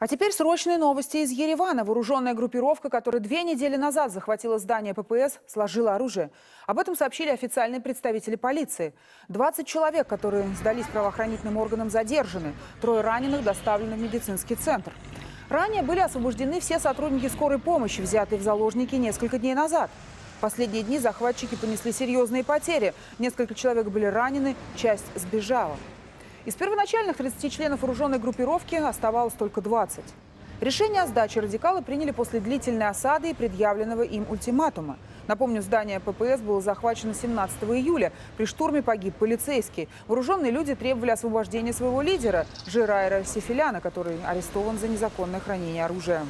А теперь срочные новости из Еревана. Вооруженная группировка, которая две недели назад захватила здание ППС, сложила оружие. Об этом сообщили официальные представители полиции. 20 человек, которые сдались правоохранительным органам, задержаны. Трое раненых доставлены в медицинский центр. Ранее были освобождены все сотрудники скорой помощи, взятые в заложники несколько дней назад. В последние дни захватчики понесли серьезные потери. Несколько человек были ранены, часть сбежала. Из первоначальных 30 членов вооруженной группировки оставалось только 20. Решение о сдаче радикалы приняли после длительной осады и предъявленного им ультиматума. Напомню, здание ППС было захвачено 17 июля. При штурме погиб полицейский. Вооруженные люди требовали освобождения своего лидера Жирайра Сефиляна, который арестован за незаконное хранение оружия.